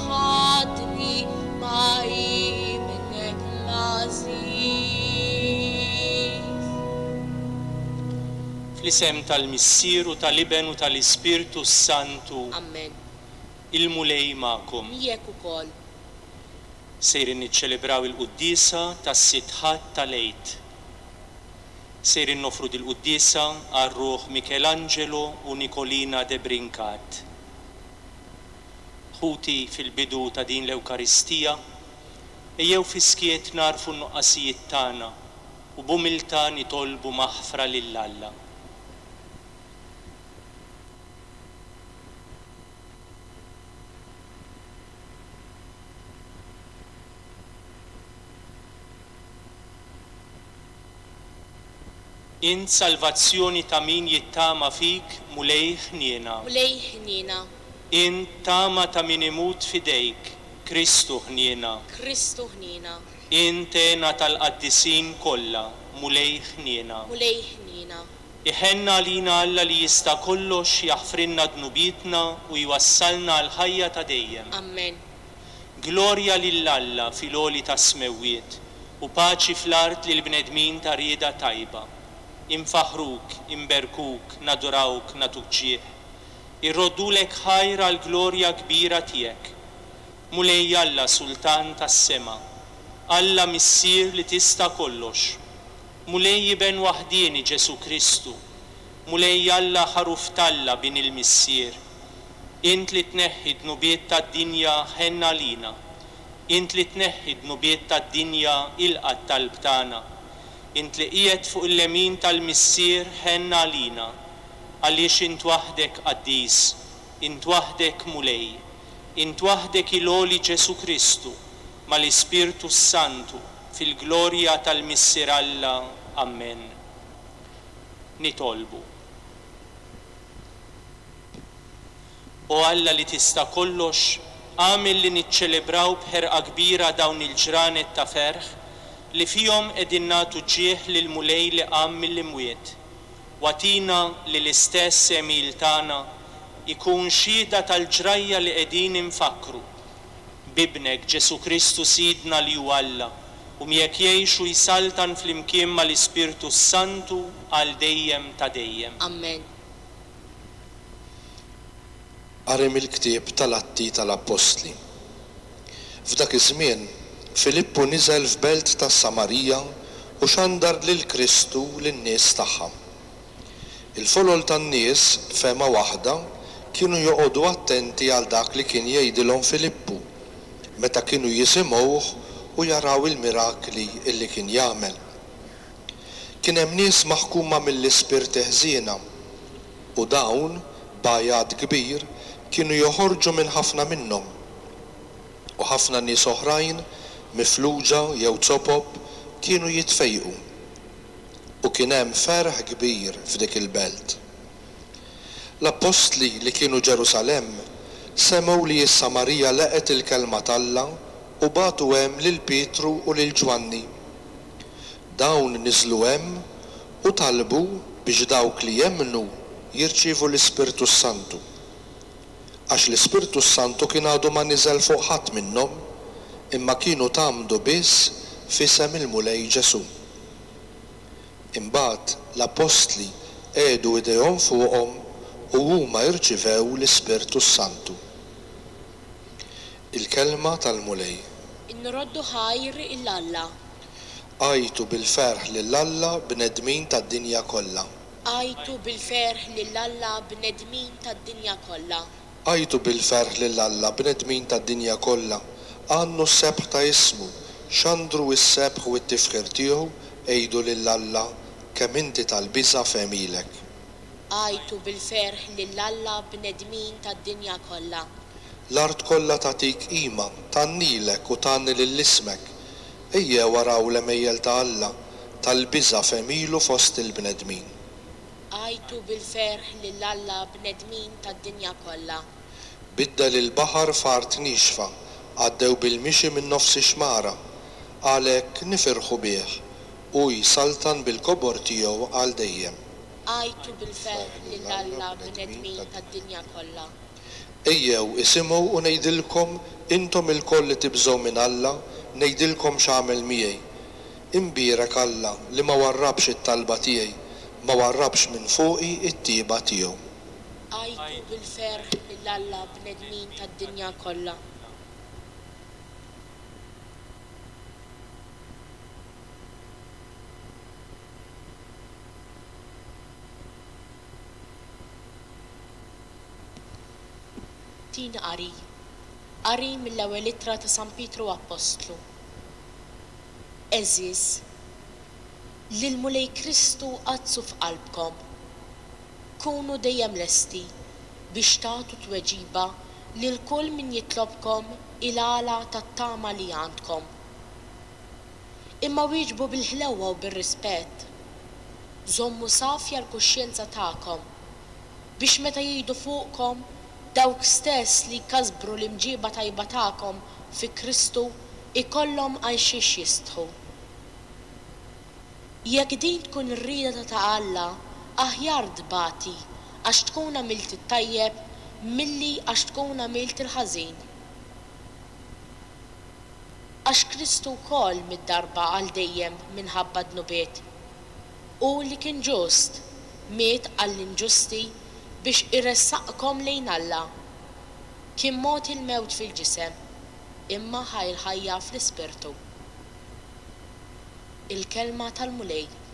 Ħadni ma' Ibnek l-għażiż. Fl-isem tal-Missier u tal-Iben u tal-Ispirtu s-Santu. Amen. Il-Mulej magħkom. Miegħek ukoll. Sejrin niċċelebraw il-quddiesa tas-Sitt Ħadd tal-Għid. Sejrin noffru dil-quddiesa għar-ruħ Michelangelo u Nicolina de Brincat. Ħuti, fil-bidu ta' din l-Ewkaristija, ejjew fis-skiet nagħrfu n-nuqqasijiet tagħna u b'umiltà nitolbu maħfra lil Alla. Int salvazzjoni ta' min jittama fik, Mulej ħniena. Mulej ħniena. Int tama ta' min imut f'idejk, Kristu ħniena. Kristu ħniena. Int hena tal-qaddisin kollha, Mulej ħniena. Mulej ħniena. Iħenn għalina Alla li jista' kollox jaħfrilna dnubietna u jwassalna għall-ħajja ta' dejjem. Ammen. Glorja lil Alla fil-għoli tas-smewwiet u paċi fl-art lill-bnedmin ta' rieda tajba. Infaħħruk, inberkuk, nadurawk, nagħtuk ġieħ. Irroddulek ħajr għall-glorja kbira tiegħek. Mulej Alla Sultan tas-sema. Alla Missier li tista' kollox. Mulej Iben waħdieni Ġesù Kristu. Mulej Alla Ħaruf t'Alla bin il-Missier, Int li tneħħi d-dnubiet tad-dinja ħenn għalina, Int li tneħħi d-dnubiet tad-dinja ilqa' t-talb tagħna, Int li qiegħed fuq il-lemin tal-Missier ħenn għalina, għaliex Int waħdek qaddis, Int waħdek Mulej, Int waħdek il-għoli Ġesù Kristu mal-Ispirtu s-Santu fil-glorja tal-Missier Alla. Ammen. nitolbu. O Alla li tista' kollox, agħmel li niċċelebraw b'ħerqa kbira dawn il-ġranet ta' ferħ li fihom qegħdin nagħtu ġieħ lill-Mulej li qam mill-imwiet, u agħtina li l-istess għemil tagħna jkun xhieda tal-ġrajja li qegħdin infakkru. b'Ibnek, Ġesù Kristu Sidna li hu Alla, u miegħek jgħix u jsaltan flimkien mal-Ispirtu s-Santu għal dejjem ta' dejjem. Ammen. Qari mill-Ktieb tal-Atti tal-Appostli F'dak iż-żmien, Filippu niżel f'belt tas-Samarija u xandar lil Kristu lin-nies tagħha. Il-folol tan-nies b'fehma waħda kienu joqogħdu attenti għal dak li kien jgħidilhom Filippu, meta kienu jisimgħuh u jaraw il-mirakli li kien jagħmel. Kien hemm nies maħkuma mill-ispirti ħżiena, u dawn, b'għajat kbir, kienu joħorġu minn ħafna minnhom. U ħafna nies oħrajn, mifluġa jew zopob, kienu jitfejqu. u kien hemm ferħ kbir f'dik il-belt. L-appostli li kienu Ġerusalemm semgħu li s-Samarija laqgħet il-kelma t'Alla u bagħtu hemm lil Pietru u lil Ġwanni. Dawn niżlu hemm u talbu biex dawk li emmnu jirċievu l-Ispirtu s-Santu. Għax l-Ispirtu s-Santu kien għadu ma niżel fuq ħadd minnhom, imma kienu tgħammdu biss f'isem il-Mulej Ġesù. Imbagħad l-appostli qiegħdu idejhom fuqhom u huma rċivew l-Ispirtu s-Santu. Il-Kelma tal-Mulej. Inroddu ħajr 'il Alla. Għajtu bil-ferħ lil Alla, bnedmin tad-dinja kollha. Għajtu bil-ferħ lil Alla, bnedmin tad-dinja kollha. Għajtu bil-ferħ lil Alla, bnedmin tad-dinja kollha, għannu s-sebħ ta' ismu, xandru s-sebħ u t-tifħir tiegħu, għidu lil Alla, kemm inti tal-biża' f'għemilek. Għajtu bil-ferħ lil Alla, bnedmin tad-dinja kollha. L-art kollha tagħtik qima, tgħannilek u tgħanni lil ismek. Ejjew araw l-għemejjel ta' Alla, tal-biża' f'għemilu fost il-bnedmin. Għajtu bil-ferħ lil Alla bnedmin tad-dinja kollha. Biddel il-baħar f'art niexfa, għaddew bil-mixi minn nofs ix-xmara. Għalhekk nifirħu bih, hu jsaltan bil-kobor tiegħu għal dejjem. Għajtu bil-ferħ lil Alla bnedmin tad-dinja kollha. Ejjew, isimgħu u ngħidilkom, intom ilkoll li tibżgħu minn Alla, ngħidilkom x'għamel miegħi. Imbierek Alla li ma warrabx it-talba tiegħi, ma warrabx minn fuqi t-tjieba tiegħu. Għajtu bil-ferħ lil Alla, bnedmin tad-dinja kollha. Tieni Qari Qari mill-Ewwel Ittra ta' San Pietru Appostlu Għeżież, l-Mulej Kristu għaddsu f'qalbkom. Kunu dejjem lesti biex tagħtu tweġiba lil kull min jitlobkom il-għala tat-tama li għandkom. Imma wieġbu bil-ħlewwa u bir-rispett. Żommu safja l-kuxjenza tagħkom biex meta jgħidu fuqkom dawk stess li jkasbru l-imġiba tajba tagħkom fi Kristu jkollhom għal xiex jistħu. Jekk din tkun ir-rieda ta' Alla, aħjar tbati għax tkun għamilt it-tajjeb milli għax tkun għamilt il-ħażin. Għax Kristu wkoll miet darba għal dejjem minħabba d-dnubiet. Hu li kien ġust, miet għall-inġusti biex iressaqkom lejn Alla. Kien mogħti l-mewt fil-ġisem, imma ħa l-ħajja fl-ispirtu. Il-Kelma tal-Mulej.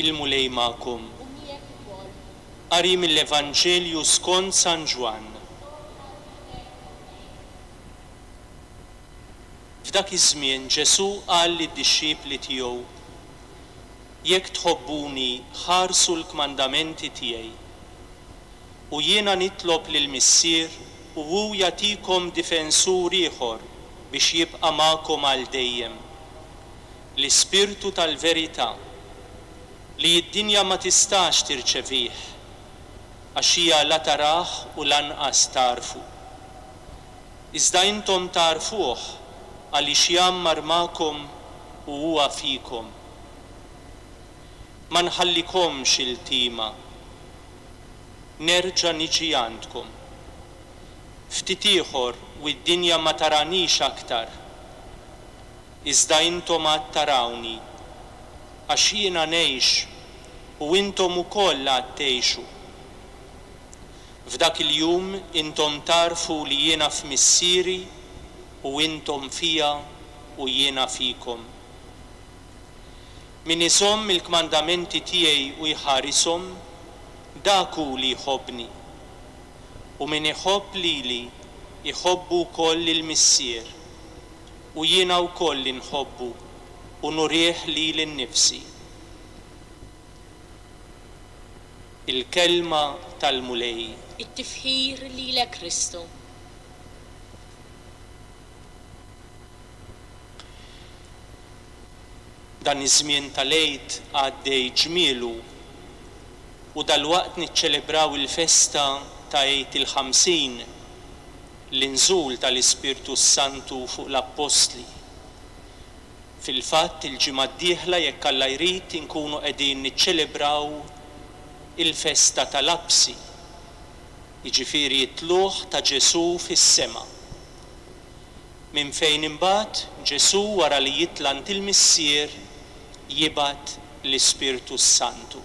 Il-Mulej magħkom. Qari mill-Evanġelju skond San Ġwann. F'dak iż-żmien Ġesù qal lid-dixxipli tiegħu, Jekk tħobbuni, ħarsu l-kmandamenti tiegħi. U jiena nitlob lill-Missier u hu jagħtikom difensur ieħor biex jibqa' magħkom għal dejjem, l-Ispirtu tal-verità, li d-dinja ma tistax tirċevih, għax hija la tarah u lanqas tagħrfu. Iżda intom tagħrfuh, għaliex jgħammar magħkom u huwa fikom. Ma nħallikomx iltiema. Nerġa' niġi għandkom. Ftit ieħor u d-dinja ma taranix aktar. Iżda intom għad tarawni, għax jiena ngħix u intom ukoll għad tgħixu. F'dak il-jum intom tagħrfu li jiena f'Missieri u intom fija u jiena fikom. Min iżomm il-kmandamenti tiegħi u jħarishom, dak hu li jħobbni. U min iħobb lili, iħobbu wkoll lill-Missier, U jiena wkoll li nħobbu u nurih lili nnifsi. Il-Kelma tal-Mulej. It-Tifħir lilek Kristu. Dan iż-żmien tal-Għid għaddej ġmielu u dalwaqt niċċelebraw il-festa ta' Għid il-Ħamsin L-inżul tal-Ispirtu s-Santu fuq l-Appostli. Fil-fatt, il-ġimgħa d-dieħla, jekk Alla jrid, inkunu qegħdin niċċelebraw il-festa tal-Apsi, jiġifieri t-tlugħ ta' Ġesù fis-sema, minn fejn imbagħad Ġesù wara li jitla' għand il-Missier jibgħat l-Ispirtu s-Santu.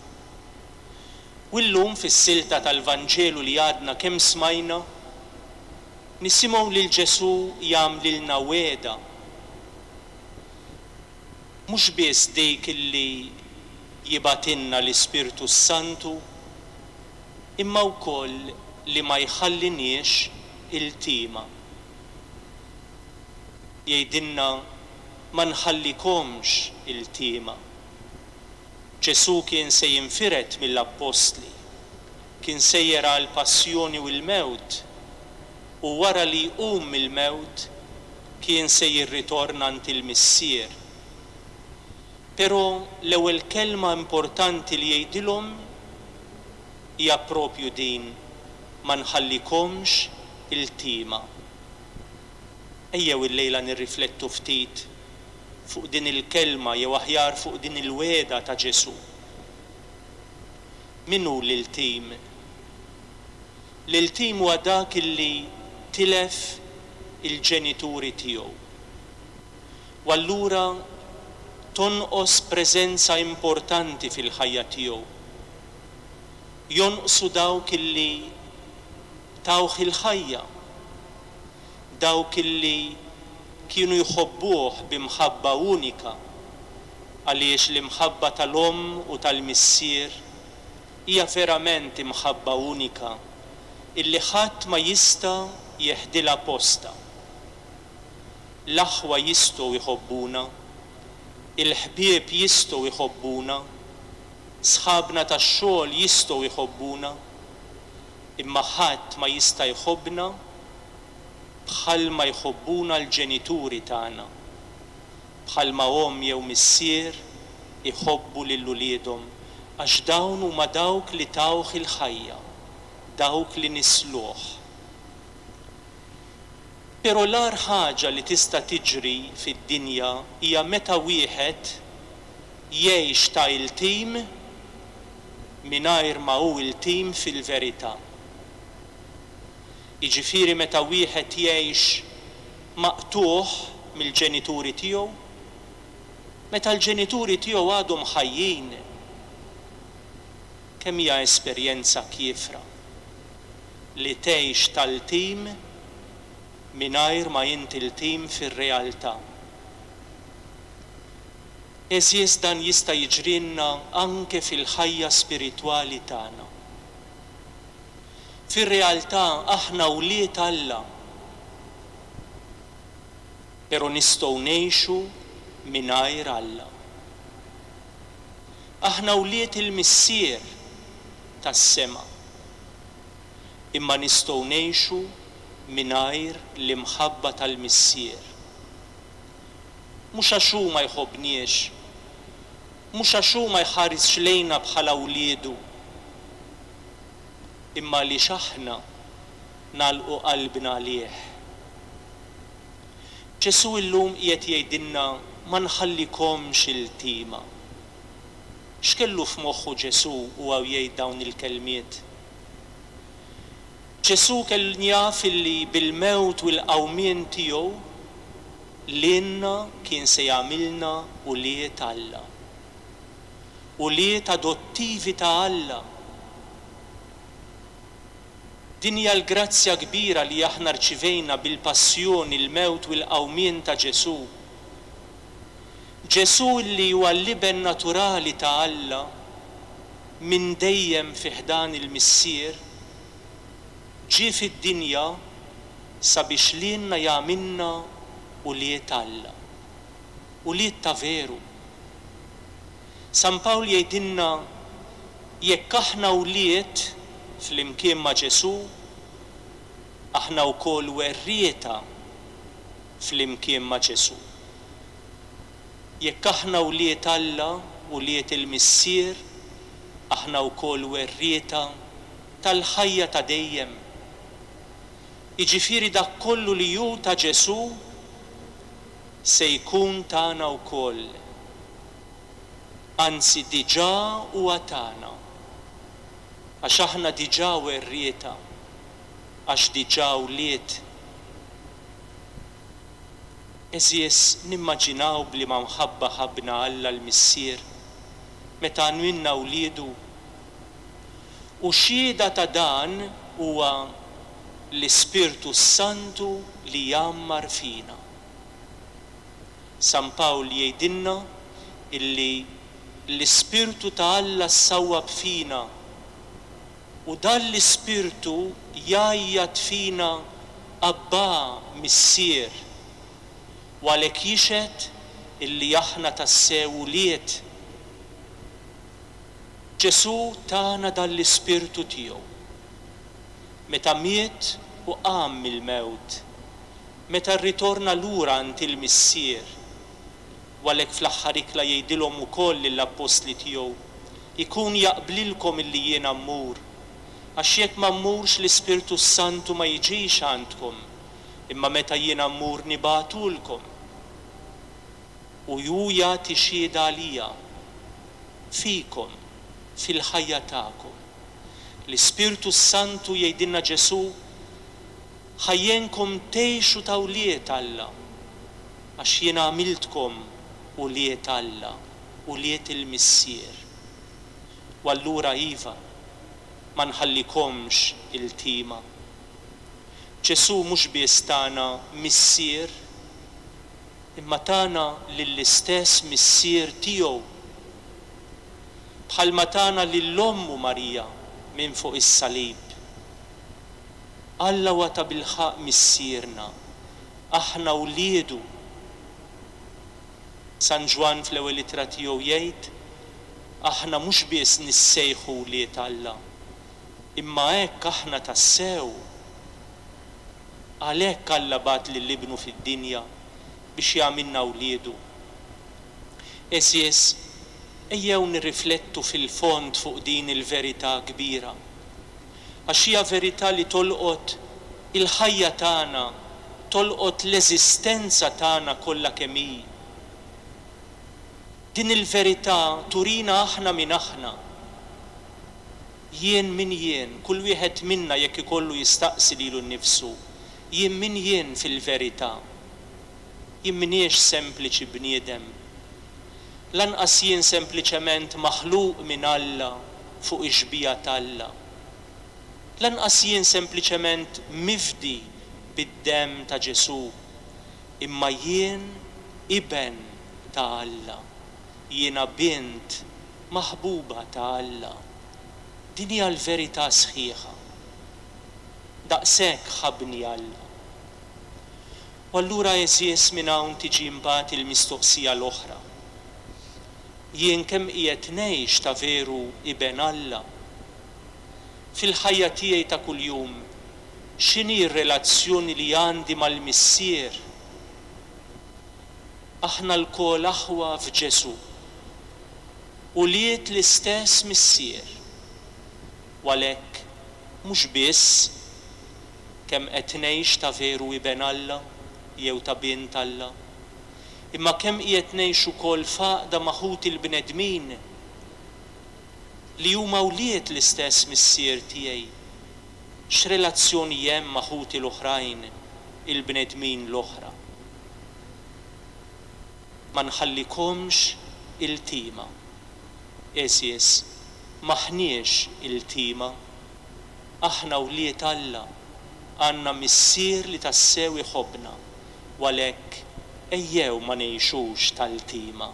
U llum fis-silta tal-Vanġelu li għadna kemm smajna, nisimgħu lil Ġesù jagħmlilna wegħda, mhux biss dik li jibgħatilna l-Ispirtu s-Santu, imma wkoll li ma jħalliniex iltiema. Jgħidilna, Ma nħallikomx iltiema. Ġesù kien se jinfired mill-appostli, kien sejjer għall-passjoni u l-mewt, u wara li jqum mill-mewt kien se jirritorn għand il-Missier. Però l-ewwel kelma importanti li jgħidilhom hija proprju din, Ma nħallikomx iltiema. Ejjew illejla nirriflettu ftit fuq din il-kelma jew aħjar fuq din il-wegħda ta' Ġesù? Min hu l-iltim? L-iltim huwa dak li tilef il-ġenituri tiegħu. U allura tonqos preżenza importanti fil-ħajja tiegħu. Jonqsu dawk li tawh il-ħajja. dawk li kienu jħobbuh bi mħabba unika, għaliex l-imħabba tal-omm u tal-missier hija verament imħabba unika illi ħadd ma jista' jeħdilha postha. L-aħwa jistgħu jħobbuna, il-ħbieb jistgħu jħobbuna, sħabna tax-xogħol jistgħu jħobbuna, imma ħadd ma jista' jħobbna bħalma jħobbuna l-ġenituri tagħna, bħalma omm jew missier iħobbu lil uliedhom, għax dawn huma dawk li tawh il-ħajja, dawk li nissluh. Però l-agħar ħaġa li tista' tiġri fid-dinja hija meta wieħed jgħix ta' iltim mingħajr ma hu iltim fil-verità. jiġifieri meta wieħed jgħix maqtugħ mill-ġenituri tiegħu, meta l-ġenituri tiegħu għadhom ħajjin, kemm hija esperjenza kiefra li tgħix tal-tim mingħajr ma inti l-tim fir-realtà. Għeżież dan jista' jiġrilna anke fil-ħajja spiritwali tagħna. Fir-realtà aħna wlied Alla, però nistgħu ngħixu mingħajr Alla. Aħna wlied il-Missier tas-sema, imma nistgħu ngħixu mingħajr l-imħabba tal-Missier. Mhux għax hu ma jħobbniex. mhux għax hu ma jħarisx lejna bħala wliedu, imma għaliex aħna nagħlqu qalbna għalih. Ġesù illum qiegħed jgħidilna ma nħallikomx iltiema. X'kellu f'moħħu Ġesù huwa jgħid dawn il-kelmiet? Ġesù kellu jaf illi bil-mewt u l-qawmien tiegħu lilna kien se jagħmilna ulied Alla. Ulied adottivi ta' Alla! Din hija l-grazzja kbira li aħna rċivejna bil-passjoni, l-mewt u l-qawmien ta' Ġesù. Ġesù illi huwa l-Iben naturali ta' Alla minn dejjem fi ħdan il-Missier, ġie fid-dinja sabiex lilna jagħmilna ulied Alla, ulied ta' veru. San Pawl jgħidilna, Jekk aħna wlied flimkien ma' Ġesù, aħna wkoll werrieta flimkien ma' Ġesù. Jekk aħna wlied Alla, ulied il-Missier, aħna wkoll werrieta tal-ħajja ta' dejjem, jiġifieri dak kollu li hu ta' Ġesù se jkun tagħna wkoll, anzi diġà huwa tagħna, għax aħna diġà werrieta, għax diġà wlied. Għeżież, nimmaġinaw b'liema mħabba ħabbna Alla l-Missier meta għanwilna wliedu. U xhieda ta' dan huwa l-Ispirtu s-Santu li jgħammar fina. San Pawl jgħidilna illi l-Ispirtu ta' Alla ssawwab fina. U dan l-Ispirtu jgħajjat fina, Abbà, Missier! U għalhekk jixhed illi aħna tassew ulied. Ġesù tana dan l-Ispirtu tiegħu meta miet u qam mill-mewt, meta rritorna lura għand il-Missier. u għalhekk fl-aħħar ikla jgħidilhom ukoll lill-appostli tiegħu, Ikun jaqblilkom illi jiena mmur, għax jekk ma mmurx l-Ispirtu s-Santu ma jiġix għandkom, imma meta jiena mmur nibagħtulkom. U hu jagħti xhieda għalija, fikom, fil-ħajja tagħkom. L-Ispirtu s-Santu, jgħidilna Ġesù, Ħajjenkom tgħixu ta' wlied Alla, għax jien għamiltkom ulied Alla, ulied il-Missier. U allura iva, ma nħallikomx iltima. Ġesù mhux biss tana Missier, imma tana lill-istess Missier tiegħu. Bħalma tana lil ommu Marija minn fuq is-salib. Alla huwa tabilħaqq Missierna, aħna wliedu. San Ġwann fl-ewwel ittra tiegħu jgħid, Aħna mhux biss nissejħu wlied Alla, imma hekk aħna tassew. Għalhekk Alla bagħat lil Ibnu fid-dinja, biex jagħmilna wliedu. Għeżież, ejjew nirriflettu fil-fond fuq din il-verità kbira. għax hija verità li tolqot il-ħajja tagħna, tolqot l-eżistenza tagħna kollha kemm hi. Din il-verità turina aħna min aħna, jien min jien, kull wieħed minna jekk ikollu jistaqsi lilu nnifsu, jien min jien fil-verità? Jien m'iniex sempliċi bniedem. Lanqas jien sempliċement maħluq minn Alla fuq ix-xbieha t'Alla. Lanqas jien sempliċement mifdi bid-demm ta' Ġesù, imma jien iben ta' Alla, jiena bint maħbuba ta' Alla. Din hija l-verità sħiħa. Daqshekk ħabbni Alla. U allura għeżież minn hawn tiġi mbagħad il-mistoqsija l-oħra, Jien kemm qiegħed ngħix ta' veru iben Alla? Fil-ħajja tiegħi ta' kuljum x'inhi r-relazzjoni li għandi mal-Missier? Aħna lkoll aħwa f'Ġesù, ulied l-istess Missier, u għalhekk mhux biss, kemm qed ngħix ta' veru iben Alla jew ta' bint Alla, imma kemm qiegħed ngħix ukoll f'għaqda ma' ħuti l-bnedmin li huma wlied l-istess Missier tiegħi. X'relazzjoni hemm ma' ħuti l-oħrajn, il-bnedmin l-oħra? Ma nħallikomx iltiema, għeżież, m'aħniex iltiema. Aħna wlied Alla, għandna Missier li tassew iħobbna, u għalhekk ejjew ma ngħixux ta' ltima.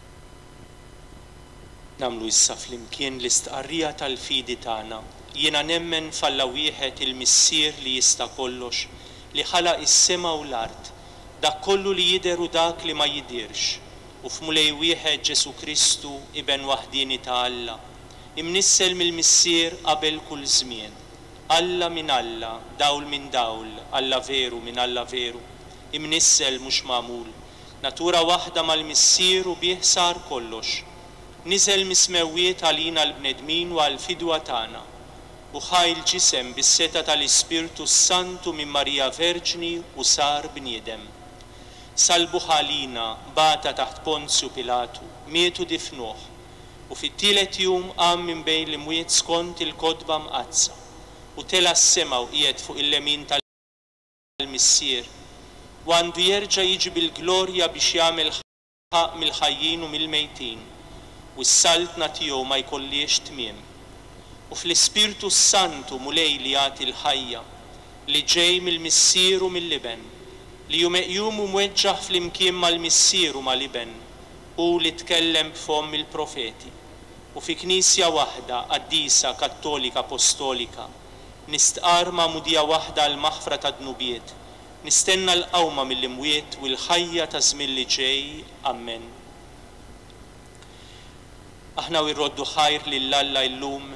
Nagħmlu issa flimkien l-istqarrija tal-fidi tagħna, Jiena nemmen f'Alla wieħed, il-Missier li jista' kollox, li ħalaq is-sema u l-art, dak kollu li jidher u dak li ma jidhirx, u f'Mulej wieħed, Ġesù Kristu, Iben waħdieni ta' Alla, imnissel mill-Missier qabel kull żmien, Alla minn Alla, dawl minn dawl, Alla veru minn Alla veru, imnissel, mhux magħmul, Natura waħda mal-Missier u bih sar kollox. Niżel mis-smewwiet għalina l-bnedmin u għall-fidwa tagħna. U ħa l-ġisem bis-setgħa tal-Ispirtu s-Sant u minn Marija Verġni u sar bniedem. Sallbuh għalina, bata taħt Ponzju Pilatu, miet u difnuh. U fit-tielet jum qam minn bejn l-imwiet skont il-Kotba Mqaddsa. U tela' s-sema u qiegħed fuq il-lemin ta' tal-Missier, u għandu jerġa' jiġi bil-glorja biex jagħmel ħaqq mill-ħajjin u mill-mejtin, u s-Saltna tiegħu ma jkollhiex tmiem. U fl-Ispirtu s-Santu, Mulej li jagħti l-ħajja, li ġej mill-Missier u mill-Iben, li hu meqjum u mweġġaħ flimkien mal-Missier u mal-Iben, hu li tkellem b'fomm il-profeti, u fi Knisja waħda, qaddisa, kattolika, apostolika, Nistqarr magħmudija waħda għall-maħfra tad-dnubiet. Nistenna l-qawma mill-imwiet u l-ħajja taż-żmien li ġej. Ammen. Aħna u rroddu ħajr lil Alla illum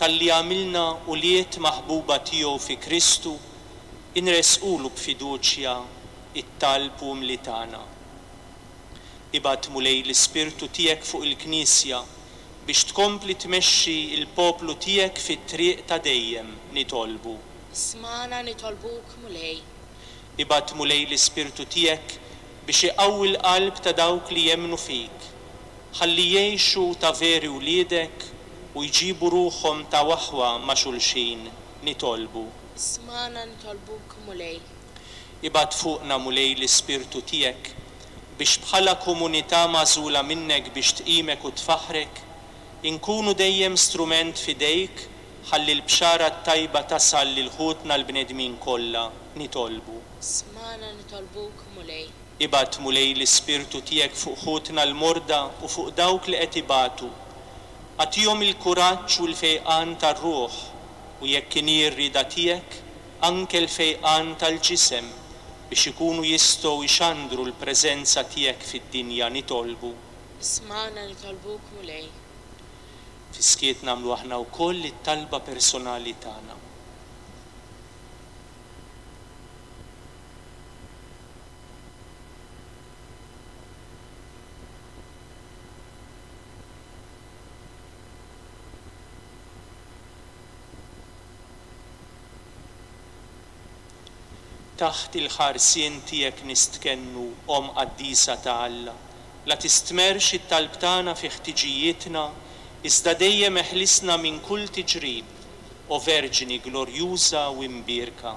talli għamilna ulied maħbuba tiegħu fi Kristu, inressqulu b'fiduċja t-talb umli tagħna. Ibgħat, Mulej, l-Ispirtu tiegħek fuq il-Knisja biex tkompli tmexxi l-poplu tiegħek fit-triq ta' dejjem, nitolbu. Smagħna, nitolbuk, Mulej. Ibgħat, Mulej, l-Ispirtu tiegħek biex iqawwi l-qalb ta' dawk li jemmnu fik, ħalli jgħixu ta' veri wliedek u jġibu ruħhom ta' waħwa ma' xulxin, nitolbu. Smagħna, nitolbuk, Mulej. Ibgħat fuqna, Mulej, l-Ispirtu tiegħek, biex bħala komunità magħżula minnek biex tqimek u tfaħħrek, inkunu dejjem strument f'idejk ħalli l-Bxara t-tajba tasal lil ħutna l-bnedmin kollha, nitolbu. Smagħna nitolbuk, Mulej. Ibgħat, Mulej, l-Ispirtu tiegħek fuq ħutna l-morda u fuq dawk li qed ibatu. Agħtihom il-kuraġġ u l-fejqan tar-ruħ, u jekk inhi r-rieda tiegħek, anke l-fejqan tal-ġisem biex ikunu jistgħu jxandru l-preżenza tiegħek fid-dinja nitolbu. Ismagħna nitolbuk Mulej. Fis-skiet nagħmlu aħna wkoll it-talba personali tagħna. Taħt il-ħarsien tiegħek nistkennu, Omm Qaddisa ta' Alla. La tistmerrx it-talb tagħna fi ħtiġijietna, iżda dejjem eħlisna minn kull tiġrib, O Verġni glorjuża u imbierka.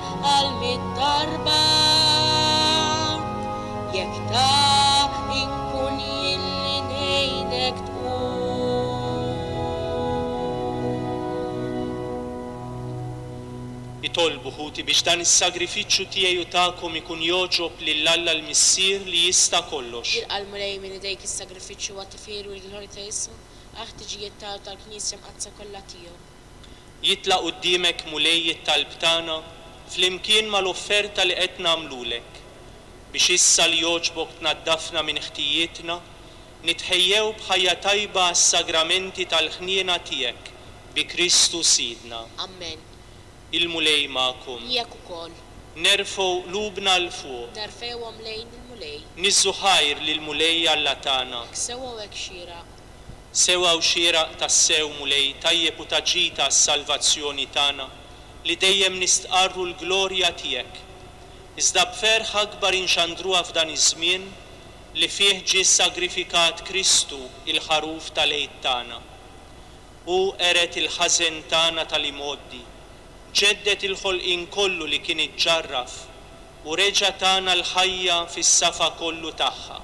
għal mitt darba, jekk dak inkun jien li ngħinek tqum. Itolbu, ħuti, biex dan is-sagrifiċċju tiegħi u tagħkom ikun jogħġob lil Alla l-Missier li jista' kollox. Jilqa' l-Mulej minn idejk is-sagrifiċċju għat-tifgħir u l-glorja ta' Jesù, għall-ħtiġijiet ta' u tal-Knisja Mqaddsa kollha tiegħu. Jitla' quddiemek Mulej it-talb tagħna flimkien mal-offerta li qed nagħmlulek, biex issa li jogħġbok tnaddafna minn ħtijietna, nitħejjew b'ħajja tajba għas-sagramenti tal-ħniena tiegħek bi Kristu Sidna. Amen. Il-Mulej magħkom. Miegħek ukoll. Nerfgħu qlubna 'l fuq. Nerfgħuhom lejn il-Mulej. Niżżu ħajr lill-Mulej Alla tagħna. Hekk sewwa u hekk xieraq. Sewwa u xieraq tassew, Mulej, tajjeb u ta' ġid għas-salvazzjoni tagħna, li dejjem nistqarru l-glorja tiegħek. Iżda b'ferħ akbar inxandruha f'dan iż-żmien li fih ġie ssagrifikat Kristu, il-Ħaruf tal-Għid tagħna. Hu qered il-ħażen tagħna tal-imgħoddi, ġedded il-ħolqien kollu li kien iġġarraf, u reġa' tana l-ħajja fis-safa kollu tagħha.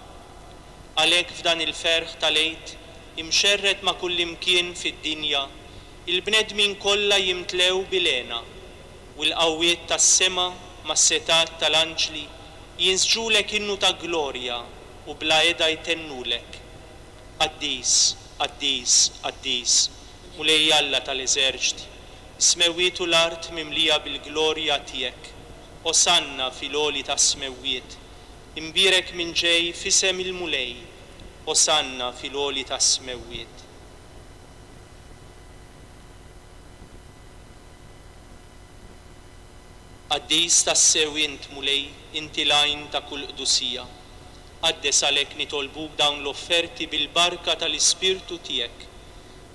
Għalhekk f'dan il-ferħ tal-Għid imxerred ma' kullimkien fid-dinja, il-bnedmin kollha jimtlew bil-hena, u l-qawwiet tas-sema mas-setgħat tal-anġli jinsġulek innu ta' glorja u bla heda jtennulek, Qaddis, qaddis, qaddis, Mulej Alla tal-eżerċti, is-smewwiet u l-art mimlija bil-glorja tiegħek, Osanna fil-għoli tas-smewwiet. Imbierek min ġej f'isem il-Mulej, Osanna fil-għoli tas-smewwiet. Qaddis tassew int, Mulej, inti l-għajn ta' kull qdusija. Qaddes għalhekk nitolbuk dawn l-offerti bil-barka tal-Ispirtu tiegħek,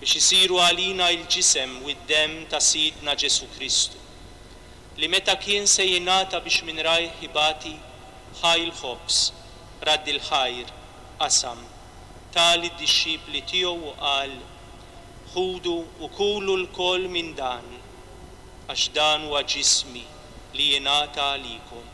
biex isiru għalina il-ġisem u d-demm ta' Sidna Ġesù Kristu. Li meta kien se jingħata biex min rajh ibati, ħa il-ħobż, radd il-ħajr, qasam, ta lid-dixxipli tiegħu u qal, Ħudu u kulu lkoll minn dan, għax dan huwa ġismi li jingħata għalikom.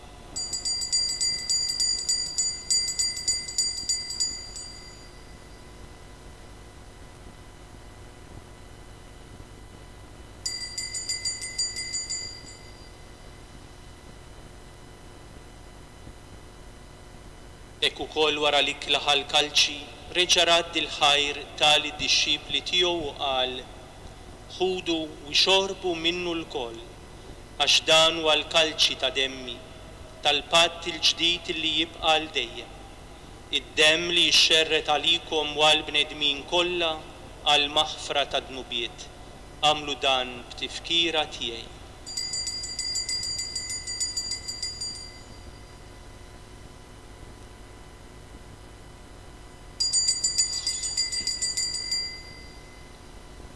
Hekk ukoll wara li klaha l-kalċi, reġa' radd il-ħajr ta lid-dixxipli tiegħu u qal, Ħudu u xorbu minnu lkoll, għax dan huwa l-kalċi ta' demmi, tal-patt il-ġdid li jibqa' għal dejjem. id-demm li jixxerred għalikom u għall-bnedmin kollha għall-maħfra tad-dnubiet, agħmlu dan b'tifkira tiegħi.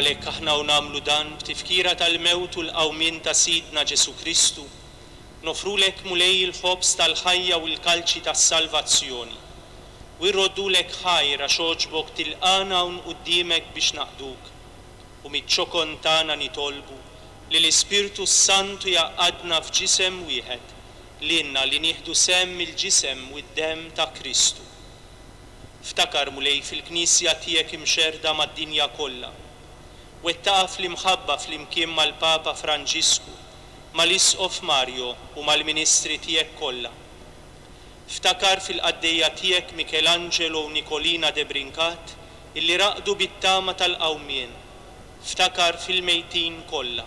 Għalhekk aħna u nagħmlu dan b'tifkira tal-mewt u l-qawmien ta' Sidna Ġesù Kristu, noffrulek, Mulej, il-ħobż tal-ħajja u l-kalċi tas-salvazzjoni, u rroddulek ħajr għax għoġbok tilqagħna hawn quddiemek biex naqduk. U miċ-ċokon tagħna nitolbu li l-Ispirtu s-Santu jgħaqqadna f'ġisem wieħed, lilna li nieħdu sehem mill-ġisem u d-demm ta' Kristu. Ftakar, Mulej, fil-Knisja tiegħek imxerrda mad-dinja kollha. Wettaqha fl-imħabba flimkien mal-Papa Franġisku, mal-Isqof Mario u mal-ministri tiegħek kollha. Ftakar fil-qaddejja tiegħek Michelangelo u Nicolina de Brincat illi raqdu bit-tama tal-qawmien, ftakar fil-mejtin kollha.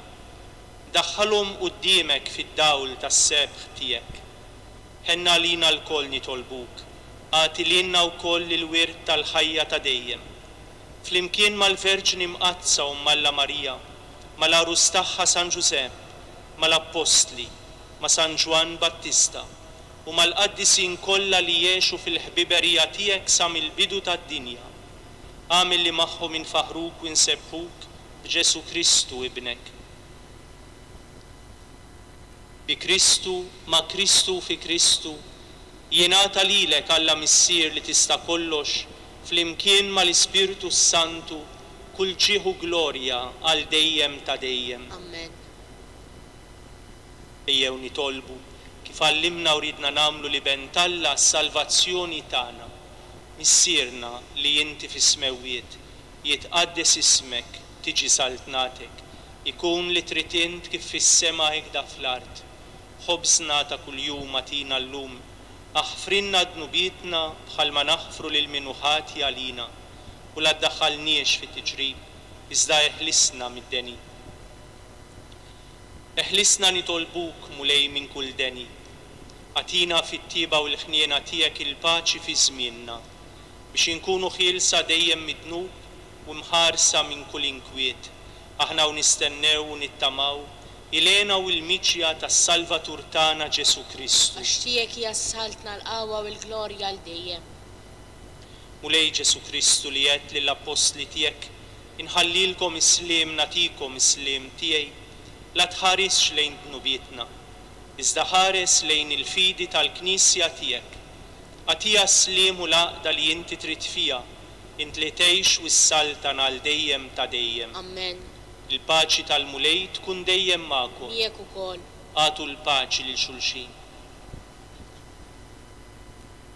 Daħħalhom quddiemek fid-dawl tas-sebħ tiegħek. Ħenn għalina lkoll nitolbuk, agħti lilna wkoll il-wirt tal-ħajja ta' dejjem. Flimkien mal-Verġni Mqaddsa Omm Alla Marija, mal-Għarus tagħha San Ġużepp, mal-Appostli, ma' San Ġwann Battista, u mal-qaddisin kollha li għexu fil-ħbiberija tiegħek sa mill-bidu tad-dinja. Agħmel li magħhom infaħħruk u nsebbħuk b'Ġesù Kristu Ibnek. Bi Kristu, ma' Kristu u fi Kristu, jingħata lilek, Alla Missier li tista' kollox, flimkien mal-Ispirtu s-Santu, kull ġieħ u glorja għal dejjem ta' dejjem. Amen. Ejjew nitolbu, kif għallimna u riedna nagħmlu l-Iben t'Alla għas-salvazzjoni tagħna, Missierna li inti fis-smewwiet, jitqaddes ismek, tiġi saltnatek, ikun li trid int kif fis-sema hekda fl-art. Ħobżna ta' kuljum agħtina llum. Aħfrilna dnubietna bħalma naħfru lil min hu ħati għalina, u la ddaħħalniex fi tiġrib, iżda eħlisna mid-deni. Eħlisna nitolbuk, Mulej, minn kull deni. Agħtina fit-tjieba u l-ħniena tiegħek il-paċi fi żmienna, biex inkunu ħielsa dejjem mid-dnub u mħarsa minn kull inkwiet, aħna u nistennew u nittamaw il-hena u l-miġja tas-Salvatur tagħna Ġesù Kristu. Għax tiegħek hija s-saltna, l-qawwa u l-glorja għal dejjem. Mulej Ġesù Kristu, li għedt lill-appostli tiegħek Inħallilkom is-sliem nagħtikom is-sliem tiegħi, la tħarisx lejn dnubietna, iżda ħares lejn il-fidi tal-Knisja tiegħek. Agħtiha s-sliem u l-għaqda li inti trid fiha, int li tgħix u ssaltan għal dejjem ta' dejjem. Amen. Il-paċi tal-Mulej tkun dejjem magħkom. Miegħek ukoll. Agħtu l-paċi lil xulxin.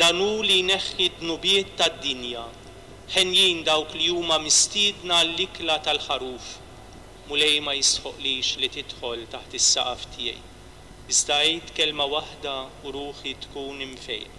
Dan hu li jneħħi d-dnubiet tad-dinja. Henjin dawk li huma mistiedna għall-ikla tal-Ħaruf. Mulej ma jistħoqqlix li tidħol taħt is-saqaf tiegħi. Iżda għid kelma waħda u ruħi tkun imfejqa.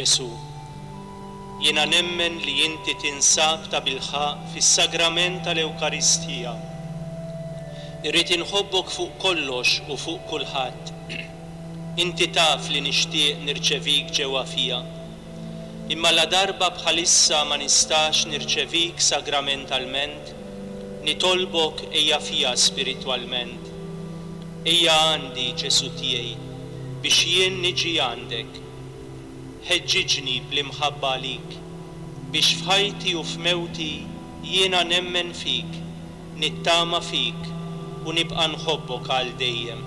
Ġesù, jiena nemmen li Inti tinsab tabilħaqq fis-Sagrament tal-Ewkaristija. Irrid inħobbok fuq kollox u fuq kulħadd. Inti taf li nixtieq nirċevik ġewwa fija. Imma ladarba bħalissa ma nistax nirċevik sagramentalment, nitolbok ejja fija spiritwalment. Ejja għandi, Ġesù tiegħi, biex jien niġi għandek. Ħeġġiġni bl-imħabba għalik, biex f'ħajti u f'mewti jiena nemmen fik, nittama fik u nibqa' nħobbok għal dejjem.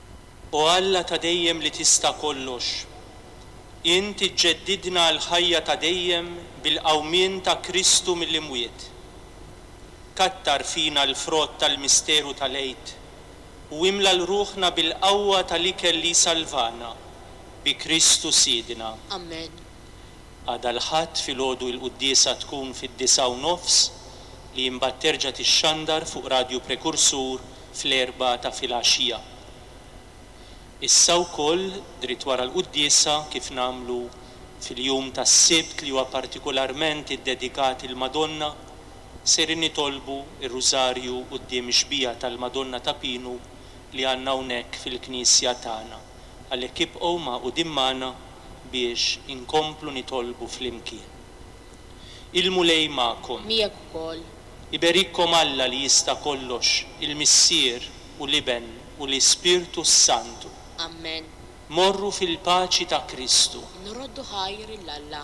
O Alla ta' dejjem li tista' kollox, Int iġġeddidna għall-ħajja ta' dejjem bil-qawmien ta' Kristu mill-imwiet. Kattar fina l-frott tal-misteru tal-Għid u imla 'l ruħna bil-qawwa tal-ikel li jsalvana, bi Kristu Sidna. Amen. Għada l-Ħadd filgħodu l-quddiesa tkun fid-disgħa u nofs li imbagħad terġa' tixxandar fuq Radju Prekursur fl-Erbgħa ta' filgħaxija. Issa wkoll dritt wara l-Quddiesa, kif nagħmlu fil-jum tas-Sibt li huwa partikularment iddedikat il-Madonna, sejrin nitolbu r-Rużarju quddiem ix-xbieha tal-Madonna ta' Pinu li għandna hawnhekk fil-knisja tagħna. Għalhekk ibqgħu magħqudin magħna biex inkomplu nitolbu flimkien. Il-Mulej magħkom. Miegħek ukoll. Iberikkom Alla li jista' kollox, il-Missier, u l-Iben, u l-Ispirtu s-Santu. Ammen. Morru fil-paċi ta' Kristu. Nroddu ħajr 'l Alla.